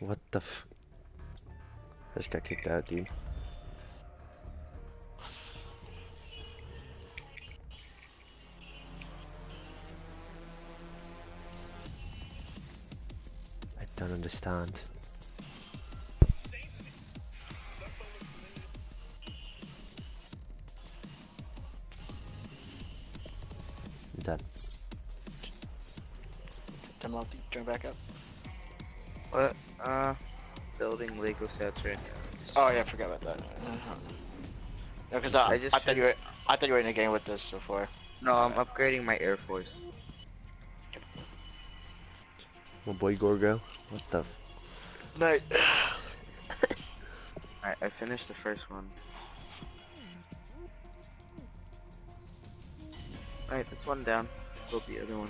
What the f- I just got kicked out, dude. I don't understand. I'm done. Come on, join back up. What? Uh, building Lego sets right now. Oh yeah, I forgot about that. No, because I, I I, thought you were, I thought you were in a game with this before. No, I'm upgrading my Air Force. My boy Gorgo. What the? F- Night. I, I finished the first one. Alright, that's one down. Build the other one.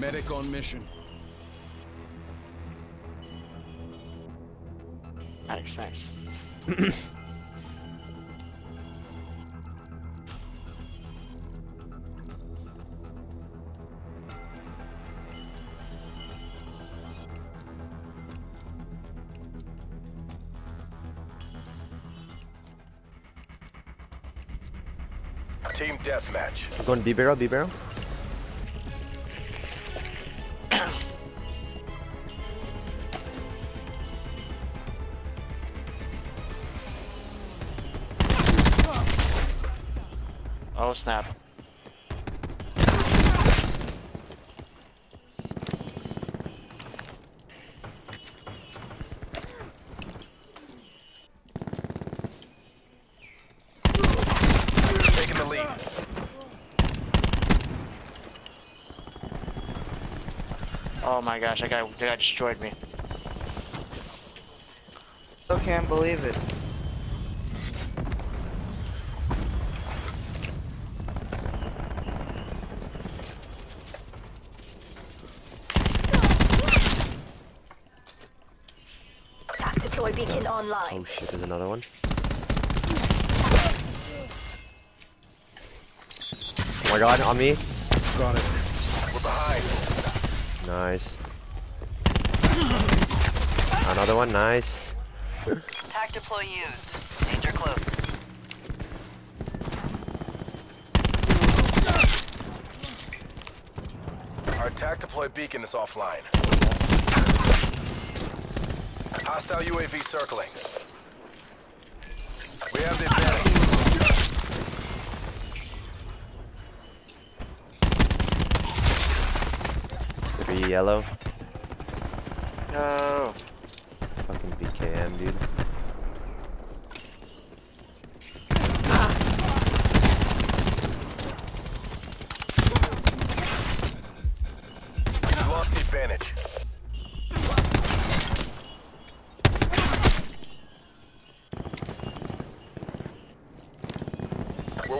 Medic on mission. Nice, nice. Team deathmatch. I'm going to B barrel, B barrel. Oh snap. Taking the lead. Oh my gosh, that guy, that guy destroyed me. Still can't believe it. Tac deploy beacon online. Oh shit, there's another one. Oh my god, on me. Got it. We're behind. Nice. Another one, nice. Tac deploy used. Danger close. Our attack deploy beacon is offline. Hostile UAV circling. We have the advantage. Three yellow. No. Fucking VKM, dude.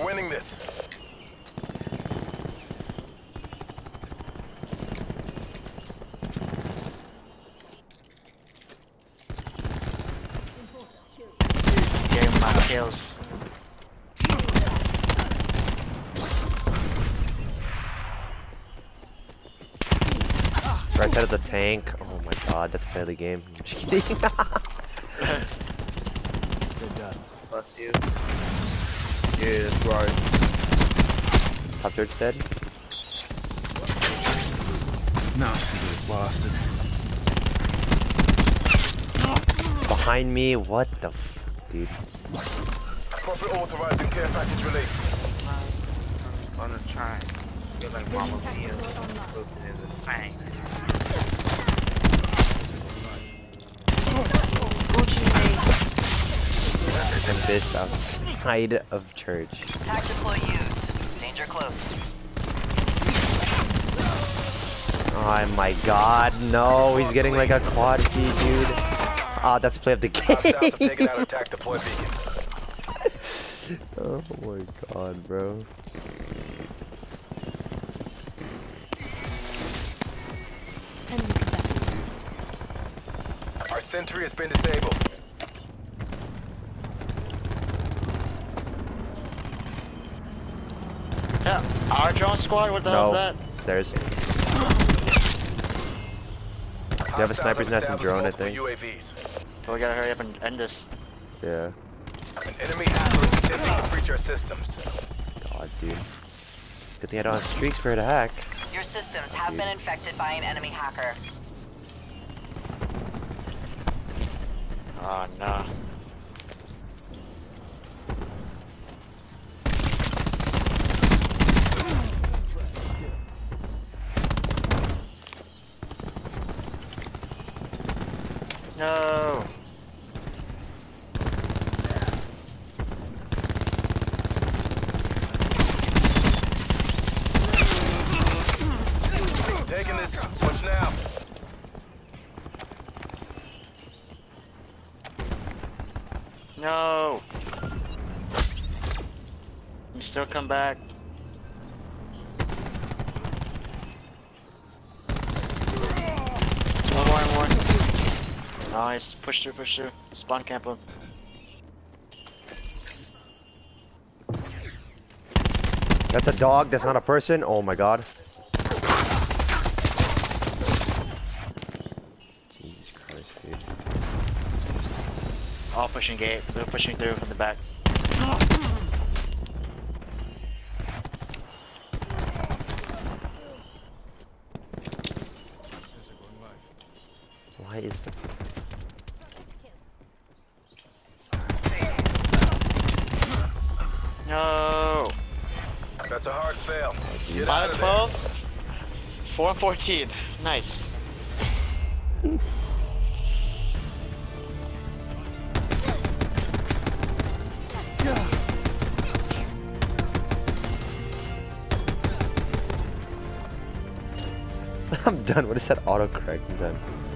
We're winning this. Getting my kills. Right side of the tank. Oh my god, that's fairly game. I'm just kidding. They're done. Bless you. Yeah, that's right. Top church dead. Nasty little bastard. Behind me, what the f dude. Corporate authorizing care package release. I'm gonna try. Feel like Mama Mia. Open is a sang. And this outside of church. Tac deploy used. Danger close. Oh my god, no, he's getting like a quad key, dude. Ah, that's the play of the Hostiles have taken game. out attack deploy beacon. oh my god, bro. Our sentry has been disabled. Yeah, our drone squad. What the hell is No. that? Stairs. have a sniper's nest and established drone, I multiple think. UAVs. Well, we gotta hurry up and end this. Yeah. An enemy hacker is attempting to breach our systems. God, dude. Good thing I don't have streaks for her to hack. Your systems have been infected by an enemy hacker. Ah, oh no. No. Taking this. Push now. No. You still come back. One more, one more. Nice. Push through, push through. Spawn camp him. That's a dog, that's not a person. Oh my god. All pushing gate. They're pushing through from the back. Why is the... No. That's a hard fail. Get out Five of and there. 12. Four and 14. Nice. I'm done. What is that autocorrect? I'm done.